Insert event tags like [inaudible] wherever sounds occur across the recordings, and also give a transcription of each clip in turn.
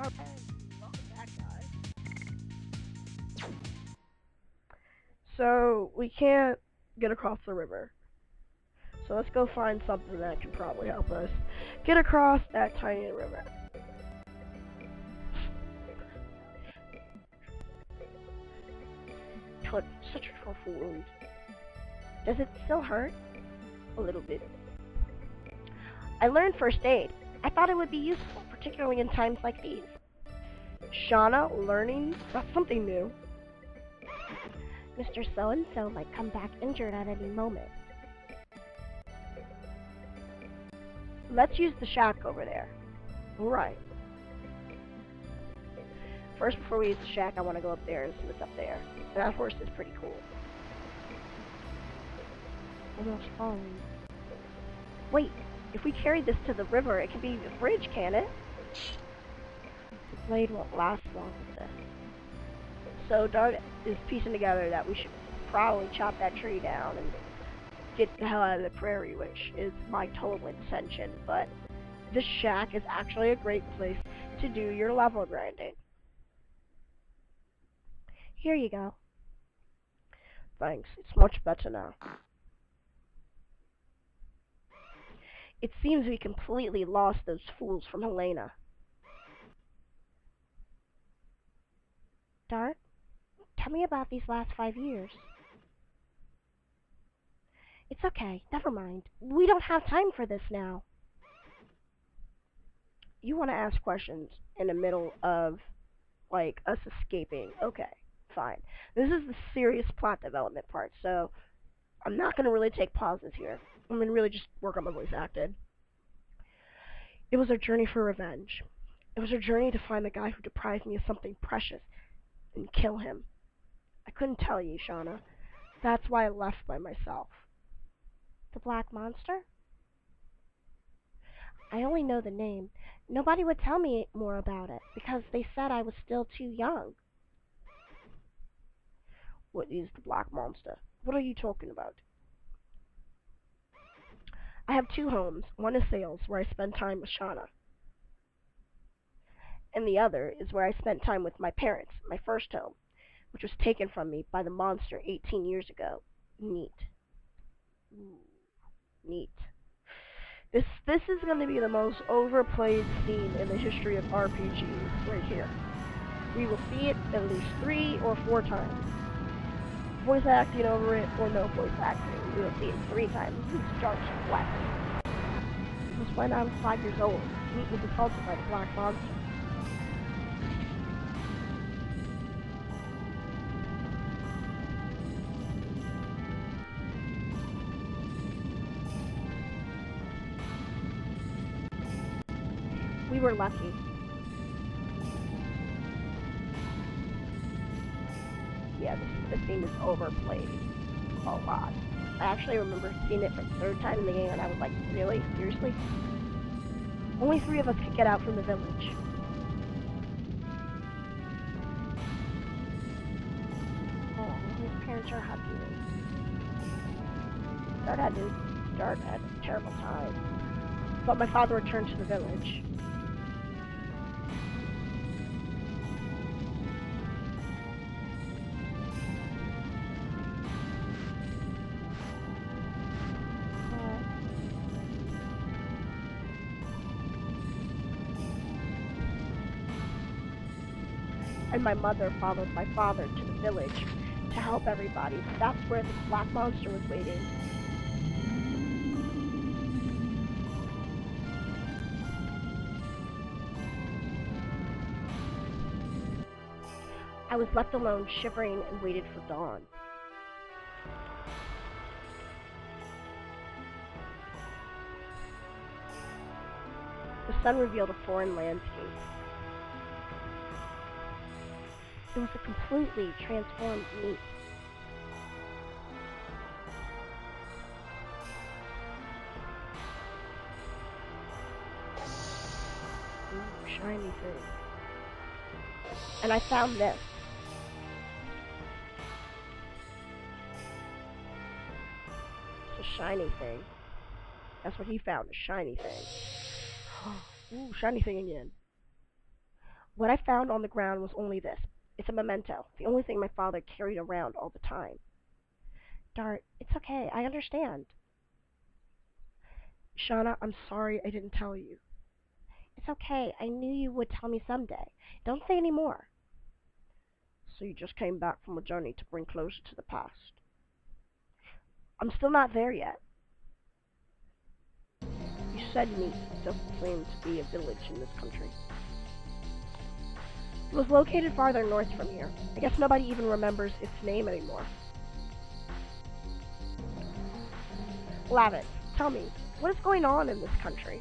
Okay, welcome back, guys. So, we can't get across the river. So let's go find something that can probably help us get across that tiny river. Such a awful wound. Does it still hurt? A little bit. I learned first aid. I thought it would be useful, particularly in times like these. Shana, learning? That's something new. Mr. So-and-so might come back injured at any moment. Let's use the shack over there. Right. First, before we use the shack, I want to go up there and see what's up there. That horse is pretty cool. Almost falling. Wait, if we carry this to the river, it can be a bridge, can it? The blade won't last long with this. So Doug is piecing together that we should probably chop that tree down and get the hell out of the prairie, which is my total intention, but this shack is actually a great place to do your level grinding. Here you go. Thanks, it's much better now. It seems we completely lost those fools from Hellena. Dart, tell me about these last five years. It's okay, never mind. We don't have time for this now. You want to ask questions in the middle of, like, us escaping. Okay, fine. This is the serious plot development part, so I'm not going to really take pauses here. Going to really just work on my voice acting. It was our journey for revenge. It was our journey to find the guy who deprived me of something precious and kill him. I couldn't tell you, Shana. That's why I left by myself. The Black Monster? I only know the name. Nobody would tell me more about it because they said I was still too young. What is the Black Monster? What are you talking about? I have two homes. One is Seles, where I spend time with Shana. And the other is where I spent time with my parents, my first home, which was taken from me by the monster 18 years ago. Neat. Neat. This this is going to be the most overplayed scene in the history of RPGs right here. We will see it at least three or four times. Voice acting over it or no voice acting. We will see it three times. It starts flat. It was when I was five years old. Neet was assaulted by the Black Monster. We were lucky. Yeah, this, scene is overplayed a lot. I actually remember seeing it for the third time in the game, and I was like, really? Seriously? Only three of us could get out from the village. Oh, his parents are hugging. Dart had to, Dart had a terrible time. But my father returned to the village. And my mother followed my father to the village to help everybody. That's where the black monster was waiting. I was left alone, shivering, and waited for dawn. The sun revealed a foreign landscape. It was a completely transformed me. Ooh, shiny thing. And I found this. It's a shiny thing. That's what he found, a shiny thing. [gasps] Ooh, shiny thing again. What I found on the ground was only this. It's a memento, the only thing my father carried around all the time. Dart, it's okay. I understand. Shana, I'm sorry I didn't tell you. It's okay. I knew you would tell me someday. Don't say any more. So you just came back from a journey to bring closure to the past. I'm still not there yet. You said Neet still claimed to be a village in this country. It was located farther north from here. I guess nobody even remembers its name anymore. Lavitz, tell me, what is going on in this country?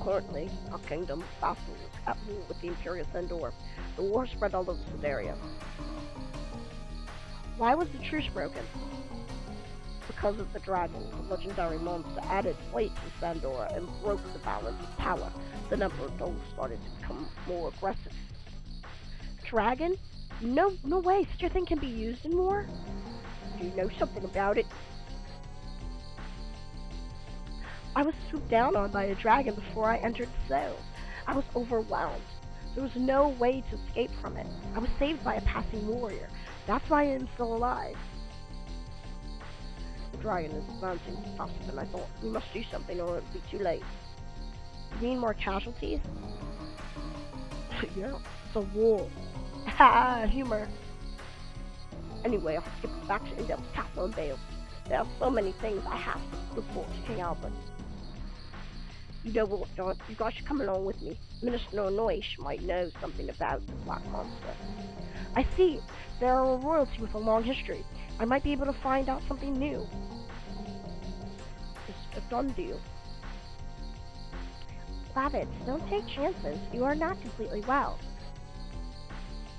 Currently, our kingdom Basil's at war with the Imperial Sandora. The war spread all over Serdio. Why was the truce broken? Because of the dragon, the legendary monster added weight to Sandora and broke the balance of power. The number of Doel started to become more aggressive. Dragon? No, no way, such a thing can be used in war? Do you know something about it? I was swooped down on by a dragon before I entered Seo. I was overwhelmed. There was no way to escape from it. I was saved by a passing warrior. That's why I am still alive. The dragon is advancing faster than I thought. We must do something or it'll be too late. You mean more casualties? [laughs] yeah, it's a war. Ha! Humor. Anyway, I'll skip back to Castle and Bale. There are so many things I have to report to King Albert. You know what, John? You guys should come along with me. Minister Noish might know something about the Black Monster. I see. There are a royalty with a long history. I might be able to find out something new. Done. Lavitz, don't take chances. You are not completely well.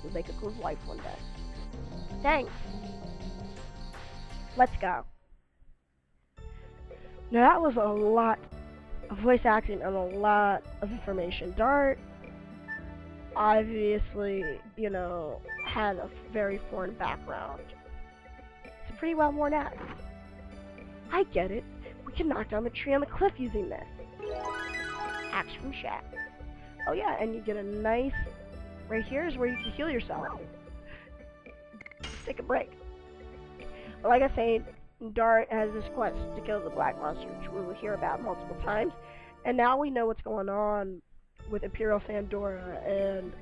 You'll make a good wife one day. Thanks. Let's go. Now that was a lot of voice acting and a lot of information. Dart obviously, you know, had a very foreign background. It's pretty well worn axe. I get it. Can knock down the tree on the cliff using this. Axe from Shack. Oh yeah, and you get a nice... Right here is where you can heal yourself. Take a break. But like I said, Dart has this quest to kill the Black Monster, which we will hear about multiple times. And now we know what's going on with Imperial Sandora and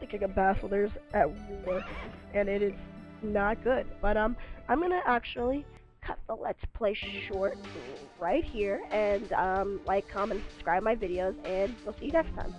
the King of Basilders at war. And it is not good. But um, I'm gonna actually cut the Let's Play short right here. And um, like, comment, subscribe my videos, and we'll see you next time.